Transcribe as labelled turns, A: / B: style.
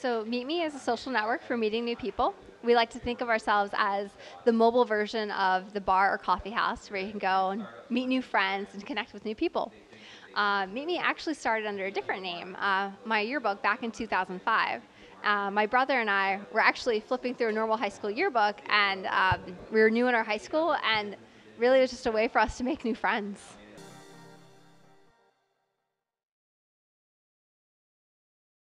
A: So, MeetMe is a social network for meeting new people. We like to think of ourselves as the mobile version of the bar or coffee house where you can go and meet new friends and connect with new people. Uh, MeetMe actually started under a different name, uh, myYearbook, back in 2005. Uh, my brother and I were actually flipping through a normal high school yearbook, and um, we were new in our high school, and really it was just a way for us to make new friends.